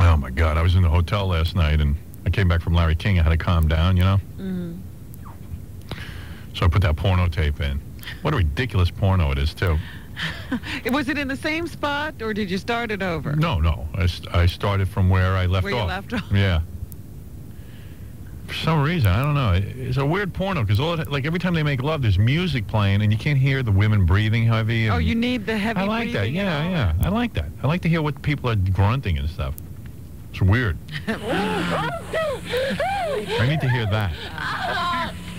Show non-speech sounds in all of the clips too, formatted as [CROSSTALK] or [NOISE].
Oh my God! I was in the hotel last night, and I came back from Larry King. I had to calm down, you know. Mm. So I put that porno tape in. What a ridiculous porno it is, too. [LAUGHS] Was it in the same spot, or did you start it over? No, no. I, I started from where I left Where you off. left off. Yeah. For some reason, I don't know. It's a weird porno because all it, like every time they make love, there's music playing, and you can't hear the women breathing heavy. Oh, you need the heavy I like that. Yeah, yeah. I like that. I like to hear what people are grunting and stuff. It's weird. I need to hear that.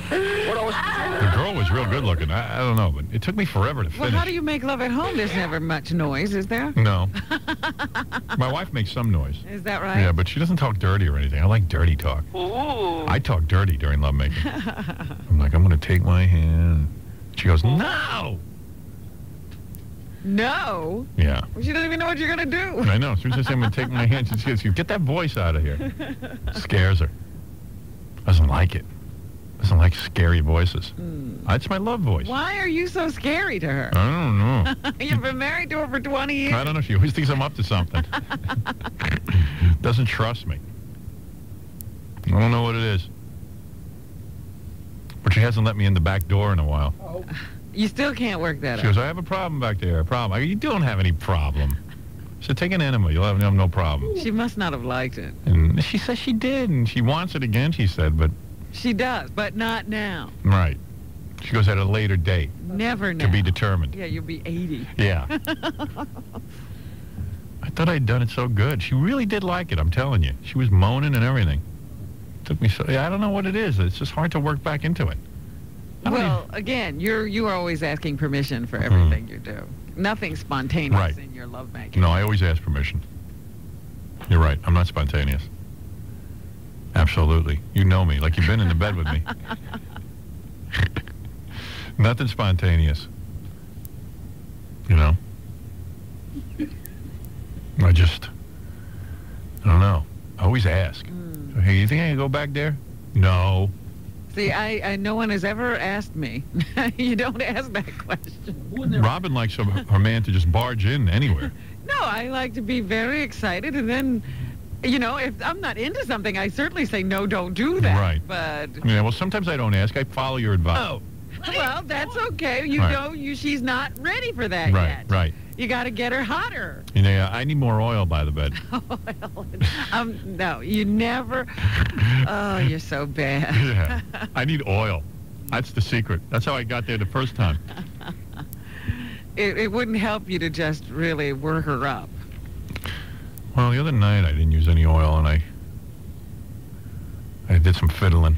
The girl was real good looking. I, I don't know, but it took me forever to finish. Well, how do you make love at home? There's never much noise, is there? No. [LAUGHS] My wife makes some noise. Is that right? Yeah, but she doesn't talk dirty or anything. I like dirty talk. Ooh. I talk dirty during lovemaking. [LAUGHS] I'm like, I'm going to take my hand. She goes, no. No. Yeah. Well, she doesn't even know what you're going to do. I know. As soon as I say I'm going to take my hand, she says, get that voice out of here. [LAUGHS] Scares her. Doesn't like it. Doesn't like scary voices. Hmm. That's my love voice. Why are you so scary to her? I don't know. [LAUGHS] You've been married to her for 20 years. I don't know. She always thinks I'm up to something. [LAUGHS] Doesn't trust me. I don't know what it is. But she hasn't let me in the back door in a while. Oh. You still can't work that She out. goes, I have a problem back there. A problem. I go, you don't have any problem. Said, take an enema. You'll have, no problem. She must not have liked it. And she says she did, and she wants it again, she said, but, She does, but not now. right. She goes at a later date Never now. to be determined. Yeah, you'll be 80. Yeah. [LAUGHS] I thought I'd done it so good. She really did like it, I'm telling you. She was moaning and everything. Took me so, yeah, I don't know what it is. It's just hard to work back into it. Well, again, you're you are always asking permission for mm-hmm. everything you do. Nothing spontaneous Right. in your lovemaking. even- no, I always ask permission. You're right. I'm not spontaneous. Absolutely. You know me, like you've been in the bed with me. [LAUGHS] Nothing spontaneous. You know? I just, I don't know. I always ask. Mm. Hey, you think I can go back there? No. See, I, I no one has ever asked me. [LAUGHS] you don't ask that question. Robin likes her, her man to just barge in anywhere. [LAUGHS] No, I like to be very excited and then you know, if I'm not into something, I certainly say no, don't do that. Right. But Yeah, well, sometimes I don't ask. I follow your advice. oh, [LAUGHS] well, that's okay. You Right. know, you she's not ready for that right, yet. right. You got to get her hotter. You know, I need more oil by the bed. [LAUGHS] Oil. Um, no, you never. Oh, you're so bad. [LAUGHS] Yeah. I need oil. That's the secret. That's how I got there the first time. It, it wouldn't help you to just really work her up. Well, the other night I didn't use any oil, and I I did some fiddling.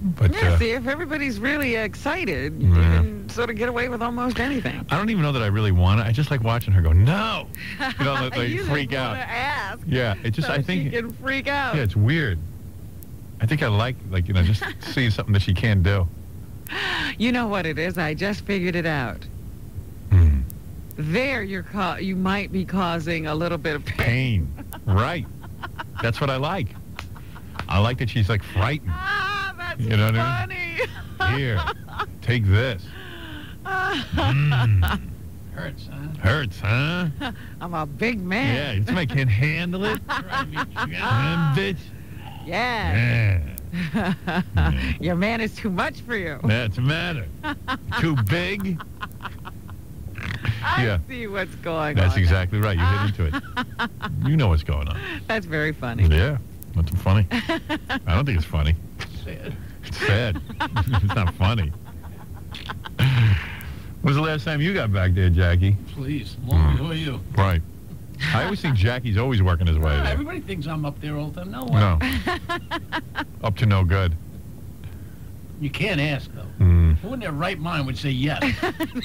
But yeah, uh, see, if everybody's really excited, you can sort of get away with almost anything. I don't even know that I really want it. I just like watching her go, no. You know, like, [LAUGHS] like freak out. ask Yeah, it just so I [LAUGHS] think she can freak out. yeah, it's weird. I think I like like you know just [LAUGHS] seeing something that she can't do. You know what it is? I just figured it out. Hmm. There, you're ca- you might be causing a little bit of pain. Pain. right. That's what I like. I like that she's like frightened. That's You know what I funny. Here, take this. Mm, [LAUGHS] Hurts, huh? hurts, huh? I'm a big man. Yeah, think I can't handle it? [LAUGHS] Ah. Mm, bitch. Yeah. Yeah. Your man is too much for you. That's a matter. Too big? I Yeah. see what's going That's on. That's exactly right. You hit into it. [LAUGHS] You know what's going on. That's very funny. Yeah. That's funny. I don't think it's funny. It's sad. [LAUGHS] it's not funny. When was the last time you got back there, Jackie? Please, long mm. before you. Right. I always think Jackie's always working his way there. everybody thinks I'm up there all the time. No, way. No. Up to no good. You can't ask, though. Mm. Who in their right mind would say yes? [LAUGHS]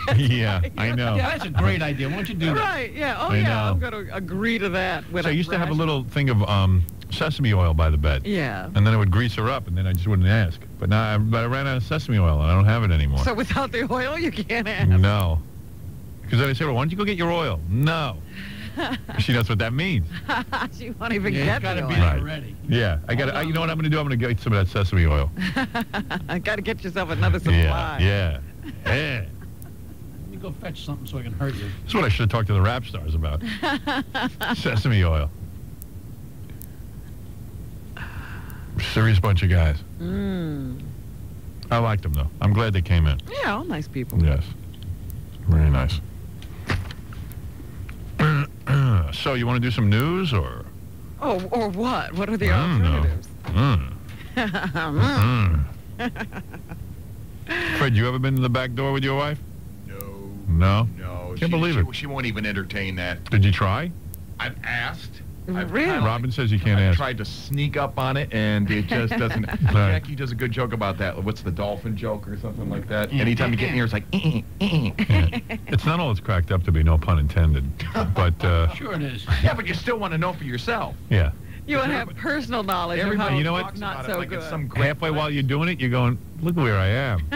[LAUGHS] Yeah, I know. Yeah, that's a great idea. Why don't you do that? Right, yeah. Oh, I yeah, know. I'm going to agree to that. So I used to have a little thing of um, sesame oil by the bed. Yeah. And then I would grease her up, and then I just wouldn't ask. But now I, but I ran out of sesame oil, and I don't have it anymore. So without the oil, you can't ask. no. Because then I said, well, why don't you go get your oil? No. She knows what that means. [LAUGHS] she won't even Yeah, get gotta the be. Right. ready. Yeah, I got. to You know what I'm going to do? I'm going to get some of that sesame oil. I got to get yourself another supply. Yeah, yeah, [LAUGHS] yeah. Let me go fetch something so I can hurt you. That's what I should have talked to the rap stars about. [LAUGHS] sesame oil. Serious bunch of guys. Mm. I liked them though. I'm glad they came in. Yeah, all nice people. Yes. Very nice. So you want to do some news or? Oh, or what? What are the I don't know. alternatives? Mm. Mm. Fred, you ever been to the back door with your wife? No. No. No. Can't she, believe she, it. She won't even entertain that. Did you try? I've asked. I've Really? kinda, like, Robin says you can't I ask. tried to sneak up on it, and it just doesn't. [LAUGHS] Jackie does a good joke about that. What's the dolphin joke or something like that? Anytime you get near, it's like. "Eh, eh, eh." Yeah. It's not all it's cracked up to be, no pun intended. But uh, [LAUGHS] Sure it is. yeah, but you still want to know for yourself. yeah, You want to have personal knowledge of Everybody how you know it's what? not about so like good. it's some great halfway while you're doing it, you're going, "Look where I am," [LAUGHS]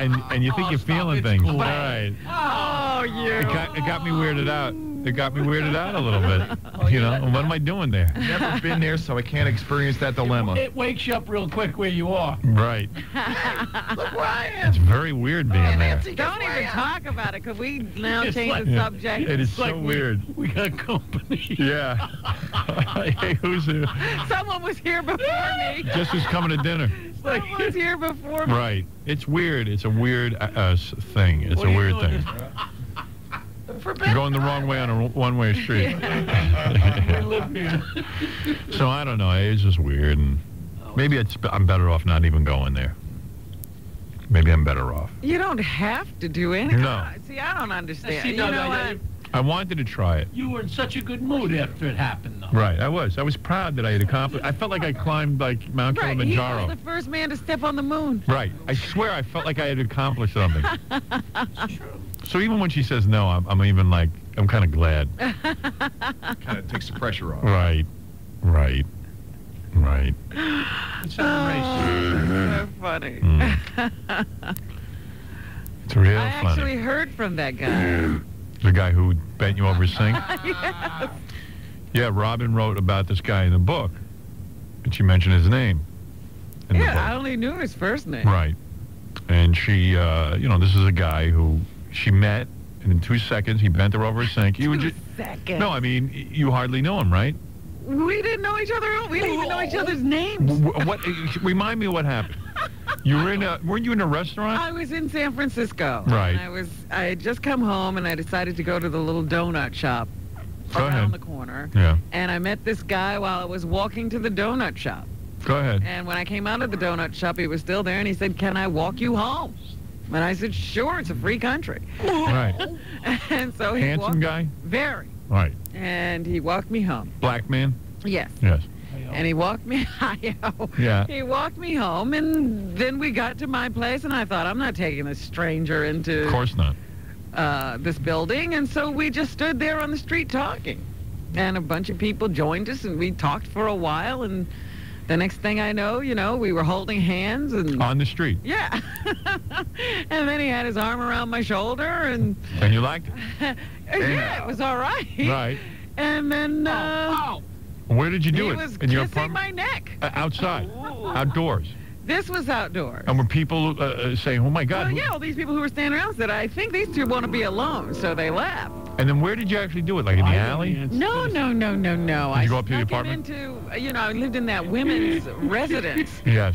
and and you think Oh, you're stop. feeling It's things. cool. Right. oh, you. It got, it got me weirded out. It got me weirded out a little bit. Oh, You know, what am I doing there? I've [LAUGHS] never been there, so I can't experience that dilemma. It wakes you up real quick where you are. Right. [LAUGHS] Look where I am. It's very weird being there. Nancy, Don't even talk about it. Could we [LAUGHS] now It's change like- the Yeah. subject? It is It's so we- weird. We got company. Yeah. hey, who's here? Someone was here before me. Just was coming to dinner. like- Someone was here before me. Right. It's weird. It's a weird uh, uh, thing. It's What a weird thing. weird doing? thing. You're going the wrong way on a one-way street. we live here. so I don't know. It's just weird, and maybe it's I'm better off not even going there. Maybe I'm better off. You don't have to do anything. No. See, I don't understand. See, you know what? no, I wanted to try it. You were in such a good mood after it happened, though. Right. I was. I was proud that I had accomplished. I felt like I climbed like Mount Right, he Kilimanjaro. was the first man to step on the moon. Right. I swear I felt like I had accomplished something. [LAUGHS] So even when she says no, I'm, I'm even like, I'm kind of glad. [LAUGHS] Kind of takes the pressure off. Right. Right. Right. It's not so funny. Mm. [LAUGHS] It's real I funny. I actually heard from that guy. [CLEARS THROAT] The guy who bent you over his sink? [LAUGHS] yes. Yeah, Robin wrote about this guy in the book. And she mentioned his name. Yeah, I only knew his first name. Right. And she, uh, you know, this is a guy who she met, and in two seconds he bent her over his sink. You would Two seconds. no, I mean, you hardly know him, right? we didn't know each other. We didn't even know each other's names. What? Remind me what happened. You were in a, weren't you in a restaurant? I was in San Francisco. Right. And I was. I had just come home, and I decided to go to the little donut shop Go around ahead. the corner. Yeah. And I met this guy while I was walking to the donut shop. Go ahead. And when I came out of the donut shop, he was still there, and he said, "Can I walk you home?" And I said, "Sure, it's a free country." Right. [LAUGHS] and so he Handsome walked, guy? very, Right. and he walked me home. Black man? Yes. Yes. And he walked me. [LAUGHS] Yeah. He walked me home, and then we got to my place, and I thought, I'm not taking this stranger Of into course not. uh, this building, and so we just stood there on the street talking, and a bunch of people joined us, and we talked for a while, and the next thing I know, you know, we were holding hands, and On the street. yeah, [LAUGHS] and then he had his arm around my shoulder, and And you liked it. [LAUGHS] yeah, it was all right. Right. And then uh, Oh, Where did you do he it? was in your apartment? my neck. Uh, outside. Outdoors. This was outdoors. And were people uh, uh, saying, oh my God. Well, yeah, all these people who were standing around said, I think these two want to be alone, so they left. And then where did you actually do it? Like in the alley? didn't No, no, no, no, no. Did I you go up to the apartment? Into, you know, I lived in that women's [LAUGHS] residence, Yes.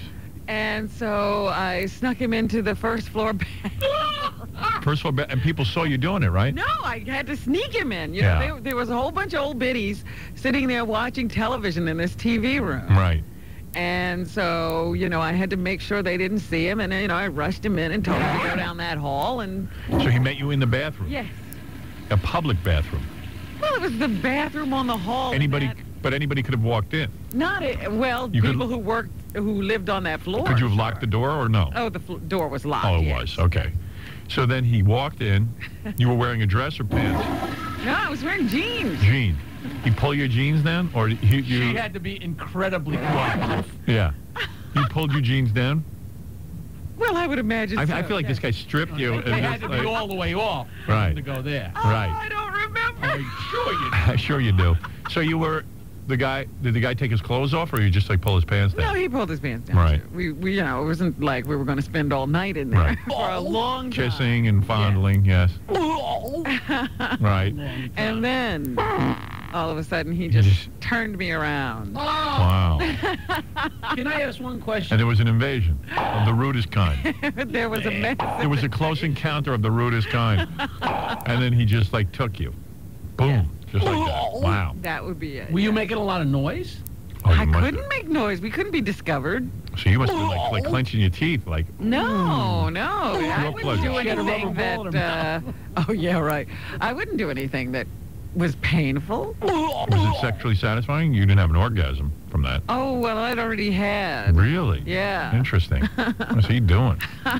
And so I snuck him into the first floor [LAUGHS] bathroom. First all, and people saw you doing it, right? No, I had to sneak him in. You Yeah. know, there, there was a whole bunch of old biddies sitting there watching television in this TV room. Right. And so, you know, I had to make sure they didn't see him, and you know, I rushed him in and told him to go down that hall, and So he met you in the bathroom, yes. a public bathroom. Well, it was the bathroom on the hall. Anybody, but anybody could have walked in. Not a, well, You could- people who worked, who lived on that floor. Could you have locked the door or no? Oh, the fl- door was locked. Oh, it yes. was. Okay. So then he walked in. You were wearing a dress or pants? [LAUGHS] No, I was wearing jeans. Jeans. He pull your jeans down, or he, you? She had to be incredibly [LAUGHS] quiet. yeah. You pulled your jeans down. Well, I would imagine. I, so, I feel like yes. this guy stripped you. and They had just to be all the way off Right. to go there. Oh, right. I don't remember. Oh, sure you [LAUGHS] Do. sure you do. So you were the guy. Did the guy take his clothes off, or you just like pull his pants down? No, down? he pulled his pants down. Right. We, we, you know, it wasn't like we were going to spend all night in there Right. [LAUGHS] for a oh. long time. Kissing and fondling. Yes. Oh. [LAUGHS] Right. And then all of a sudden he just, just- turned me around. Oh. Wow. [LAUGHS] Can I ask one question? And there was an invasion of the rudest kind. there was a mess. There was a close encounter of the rudest kind. And then he just like took you. Boom. Just like that. Wow. That would be it. Were you yeah. making a lot of noise? Oh, I couldn't make noise. We couldn't be discovered. So you must have been like, like clenching your teeth, like No, no. I wouldn't do She had a anything rubber ball in that. Uh, [LAUGHS] oh yeah, right. I wouldn't do anything that was painful. was it sexually satisfying? You didn't have an orgasm from that. Oh well, I'd already had. Really? Yeah. Interesting. [LAUGHS] What's he doing? [LAUGHS]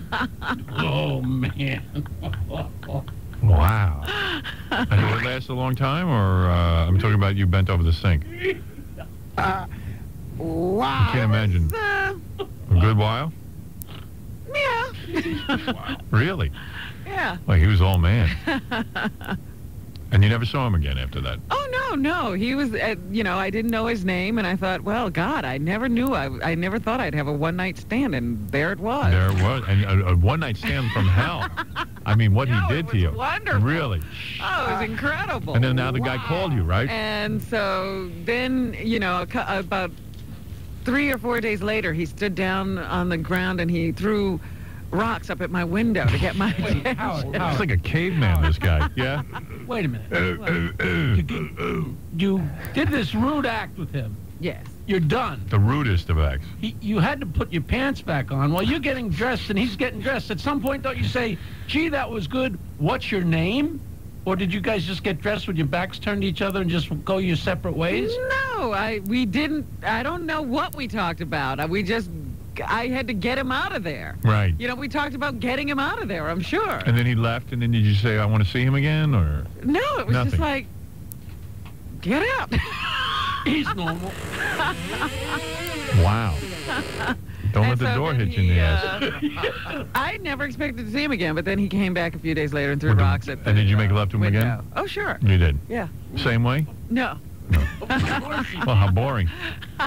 Oh, man. Wow. And did it last a long time, or uh, I'm talking about you bent over the sink? Wow. I can't imagine. was, A good while? uh, yeah. Really? Yeah. Like he was all man. [LAUGHS] And you never saw him again after that. Oh no, no. He was, uh, you know, I didn't know his name, and I thought, well, God, I never knew. I, I never thought I'd have a one night stand, and there it was. There it was, and a, a one night stand from hell. [LAUGHS] I mean, what No, he it did was to you. wonderful. Really? Oh, it was incredible. And then now the guy called you, right? And so then, you know, about three or four days later, he stood down on the ground and he threw rocks up at my window to get my [LAUGHS] Wait, attention. Howard, It's Howard, like a caveman, this guy. [LAUGHS] Yeah? wait a minute. You, you did this rude act with him. Yes. You're done. The rudest of acts. He, you had to put your pants back on while you're getting dressed and he's getting dressed. At some point, don't you say, gee, that was good. What's your name? Or did you guys just get dressed with your backs turned to each other and just go your separate ways? No, I we didn't. I don't know what we talked about. Uh, We just, I had to get him out of there. Right. You know, we talked about getting him out of there. I'm sure. And then he left, and then did you say, I want to see him again, or? no, it was just like, get out. [LAUGHS] He's normal. Wow. Don't let the door hit you in the ass. uh, I never expected to see him again, but then he came back a few days later and threw With the- rocks at the and did you make love to him window. again? Oh, sure. You did. Yeah. Same way? No. [LAUGHS] Well, how boring. [LAUGHS]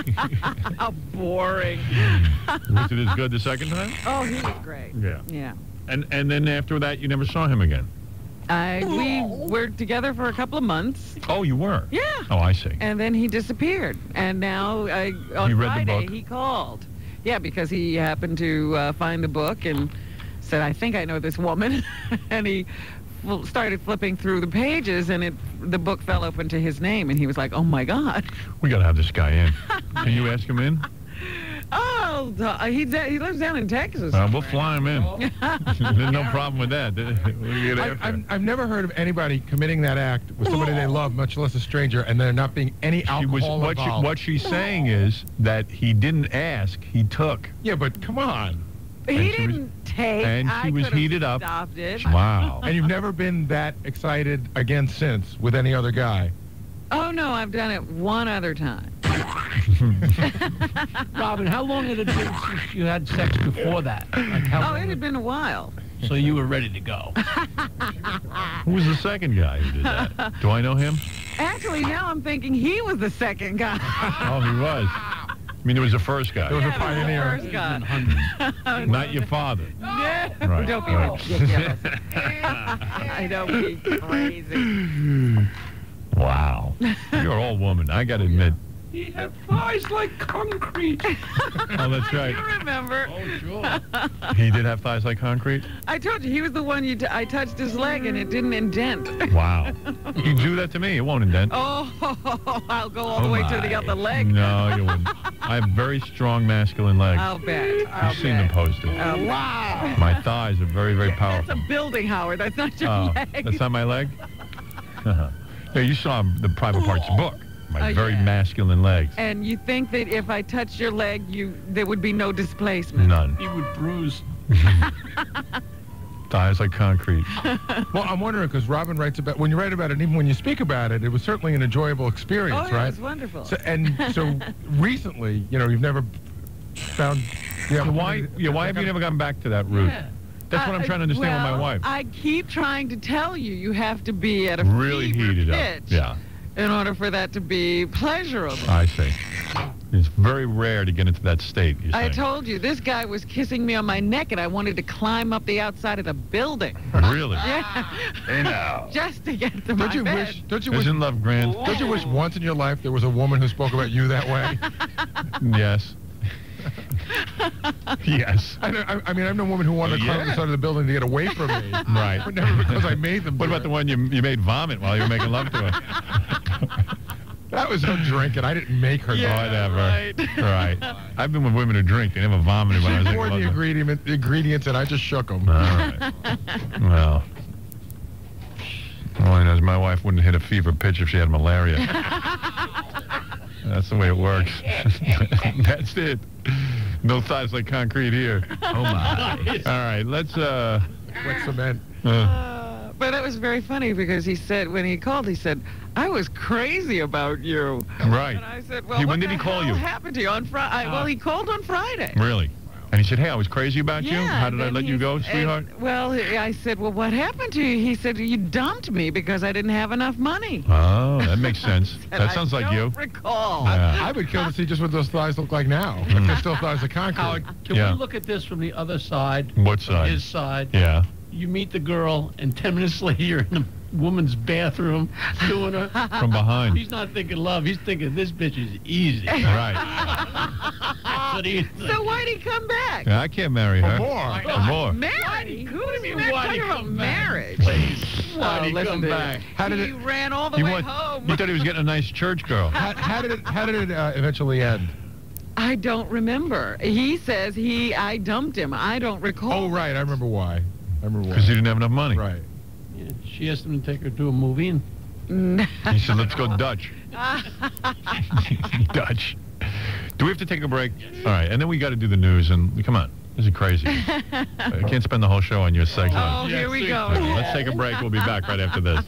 How boring. [LAUGHS] Was it as good the second time? Oh, he was great. Yeah. Yeah. And and then after that, you never saw him again. I we were together for a couple of months. Oh, you were. Yeah. Oh, I see. And then he disappeared. And now I, on He read the Friday book? he called. Yeah, because he happened to uh, find the book and said, "I think I know this woman," [LAUGHS] and he started flipping through the pages, and it the book fell open to his name, and he was like, "Oh my God!" We got to have this guy in. Can you [LAUGHS] ask him in? Oh, the- he he lives down in Texas. Uh, we'll fly him in. [LAUGHS] There's no problem with that. [LAUGHS] We'll get I, after I've. I've never heard of anybody committing that act with somebody they love, much less a stranger, and there not being any She alcohol was, what, she, involved. what she's saying is that he didn't ask, he took. Yeah, but come on. he and she didn't take. and I she was heated up. Stopped it. Wow. [LAUGHS] And you've never been that excited again since with any other guy. Oh no, I've done it one other time. [LAUGHS] Robin, how long had it been since you had sex before that? Like how Oh, long it had been a while. So you were ready to go. [LAUGHS] Who was the second guy who did that? Do I know him? Actually, now I'm thinking he was the second guy. [LAUGHS] Oh, he was. I mean, there was the first guy. There was a Yeah, pioneer. the first guy. Hundreds. Not your father. Yeah. Right, Don't be right. ridiculous. I don't be crazy. Wow. You're all woman. I got to admit. He had thighs like concrete. [LAUGHS] Oh, that's right. You remember? Oh, sure. [LAUGHS] He did have thighs like concrete? I told you he was the one you. T- I touched his leg and it didn't indent. Wow. You do that to me, it won't indent. [LAUGHS] Oh, I'll go all the Oh, way to the other leg. No, you wouldn't. I have very strong masculine legs. I'll bet. I'll You've seen them bet. posted. Oh, wow. My thighs are very, very That's powerful. a building, Howard. That's not your Oh, leg. that's not my leg? Uh-huh. Yeah, you saw the private parts book. My Oh, very yeah. masculine legs. and you think that if I touched your leg, you there would be no displacement? None. He would bruise. [LAUGHS] Thighs like concrete. [LAUGHS] Well, I'm wondering because Robin writes about when you write about it, and even when you speak about it, it was certainly an enjoyable experience, Oh, yeah, right? it's wonderful. So, and so [LAUGHS] recently, you know, you've never found. Yeah, So why, yeah, why have you never gotten back to that route? Yeah. That's what I'm Uh, trying to understand with my wife. I keep trying to tell you, you have to be at a really fever heated up. pitch Yeah. In order for that to be pleasurable. I see. It's very rare to get into that state. You I told you, this guy was kissing me on my neck, and I wanted to climb up the outside of the building. Really? Yeah, [LAUGHS] Hey now. [LAUGHS] just to get to my Don't you bed. wish? Don't you wish? Isn't love grand? Don't you wish once in your life there was a woman who spoke about you that way? [LAUGHS] Yes. [LAUGHS] yes. I, I, I mean, I'm the woman who wanted to climb up the side of the building to get away from me. [LAUGHS] Right. But [LAUGHS] never because I made them. What about it. the one you you made vomit while you were making love to her? That was her drinking. I didn't make her. Yeah. Whatever. right. Right. I've been with women who drink. They never vomited when I was poured the ingredient, ingredients, and I just shook them. All right. Well. All I know is my wife wouldn't hit a fever pitch if she had malaria. That's the way it works. That's it. No thighs like concrete here. Oh my. [LAUGHS] All right, let's uh, Wet cement. uh Uh, but it was very funny because he said, when he called, he said, I was crazy about you. right. And I said, well, He- what when did the he call hell you? happened to you on Friday? Well, he called on Friday. Really? And he said, "Hey, I was crazy about you. How did I let you he- go, and- sweetheart?" well, I said, well, what happened to you? He said, you dumped me because I didn't have enough money. Oh, that makes [LAUGHS] sense. And that I sounds like you. don't recall. Yeah. I would kill to see just what those thighs look like now. If they're still thighs of concrete. Howard, can Yeah. we look at this from the other side? What side? His side. Yeah. You meet the girl, and 10 minutes [LAUGHS] later, you're in the woman's bathroom doing her. [LAUGHS] From behind. He's not thinking love. He's thinking this bitch is easy. right. That's what he's So why'd he come back? Yeah, I can't marry her. For more. For more. Married? Who is mean, not why'd he talking about come back? marriage? Why'd Oh, he listen come to back? How did he it- ran all the You way want- home. You thought he was getting a nice church girl. How, how did it? How did it uh, eventually end? I don't remember. He says he, I dumped him. I don't recall. Oh, right. I remember why. I remember why. Because he didn't have enough money. Right. Yeah, she asked him to take her to a movie, and [LAUGHS] He said, let's go Dutch. [LAUGHS] Dutch. Do we have to take a break? All right, and then we got to do the news, and come on. This is crazy. [LAUGHS] I can't spend the whole show on your sex Oh, here we go. Okay, let's take a break. We'll be back right after this.